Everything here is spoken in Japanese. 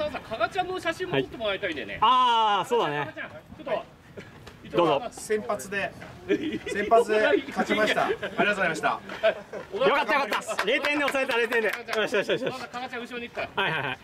さんさ加賀ちゃんの写真も撮ってもらいたいんだよね、ああそうだね。ちょっとどうぞ。先発で先発で勝ちました。ありがとうございました。よかったよかった。零点で抑えた零点で。よしよしよしよし。加賀ちゃん後ろに行くからはいはいはい。